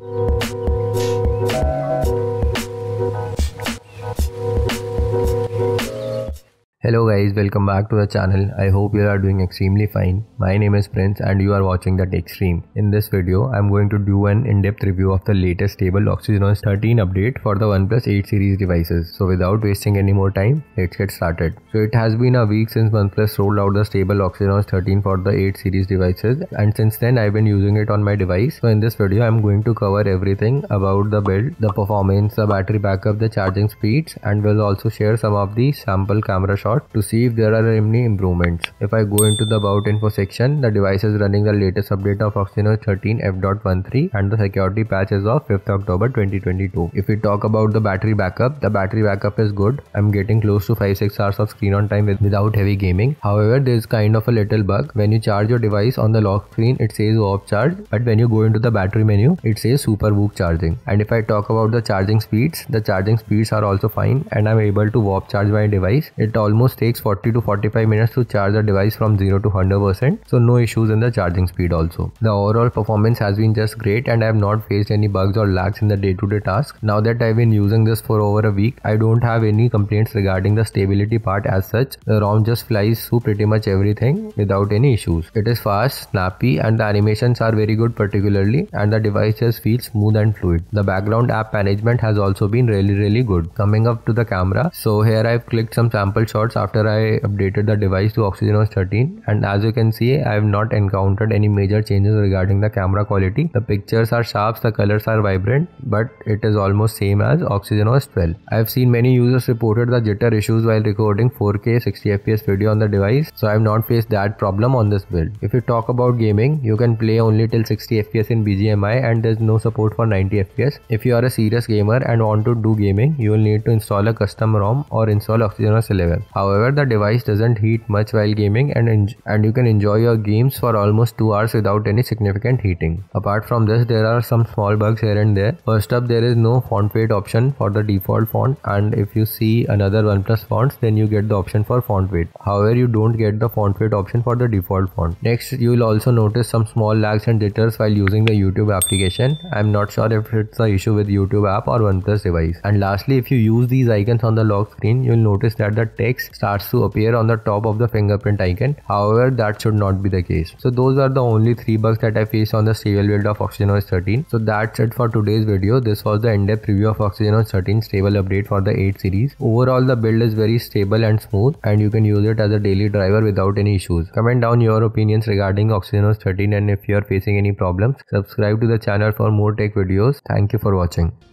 Música Hello guys, welcome back to the channel. I hope you are doing extremely fine. My name is Prince and you are watching the Tech Stream. In this video, I am going to do an in-depth review of the latest stable OxygenOS 13 update for the OnePlus 8 series devices. So without wasting any more time, let's get started. So it has been a week since OnePlus rolled out the stable OxygenOS 13 for the 8 series devices and since then I've been using it on my device. So in this video, I'm going to cover everything about the build, the performance, the battery backup, the charging speeds and will also share some of the sample camera shots to see if there are any improvements. If I go into the about info section, the device is running the latest update of OxygenOS 13 F.13 and the security patch is of 5th October 2022. If we talk about the battery backup, the battery backup is good. I'm getting close to 5-6 hours of screen on time without heavy gaming. However, there is kind of a little bug. When you charge your device on the lock screen, it says off charge, but when you go into the battery menu, it says super VOOC charging. And if I talk about the charging speeds, the charging speeds are also fine and I'm able to warp charge my device. It almost almost takes 40 to 45 minutes to charge the device from 0 to 100% so no issues in the charging speed also. The overall performance has been just great and I have not faced any bugs or lags in the day-to-day task. Now that I've been using this for over a week, I don't have any complaints regarding the stability part as such. The ROM just flies through pretty much everything without any issues. It is fast, snappy and the animations are very good particularly and the device just feels smooth and fluid. The background app management has also been really really good. Coming up to the camera, so here I've clicked some sample shots after I updated the device to OxygenOS 13 and as you can see I have not encountered any major changes regarding the camera quality. The pictures are sharp, the colors are vibrant but it is almost same as OxygenOS 12. I have seen many users reported the jitter issues while recording 4K 60fps video on the device so I have not faced that problem on this build. If you talk about gaming, you can play only till 60 fps in BGMI and there is no support for 90 fps. If you are a serious gamer and want to do gaming, you will need to install a custom ROM or install OxygenOS 11. However, the device doesn't heat much while gaming and, and you can enjoy your games for almost 2 hours without any significant heating. Apart from this, there are some small bugs here and there. First up, there is no font weight option for the default font and if you see another OnePlus fonts, then you get the option for font weight. However, you don't get the font weight option for the default font. Next, you will also notice some small lags and jitters while using the YouTube application. I'm not sure if it's the issue with YouTube app or OnePlus device. And lastly, if you use these icons on the lock screen, you'll notice that the text starts to appear on the top of the fingerprint icon. However, that should not be the case. So those are the only three bugs that I faced on the stable build of OxygenOS 13. So that's it for today's video. This was the in-depth review of OxygenOS 13 stable update for the 8 series. Overall, the build is very stable and smooth and you can use it as a daily driver without any issues. Comment down your opinions regarding OxygenOS 13 and if you are facing any problems, subscribe to the channel for more tech videos. Thank you for watching.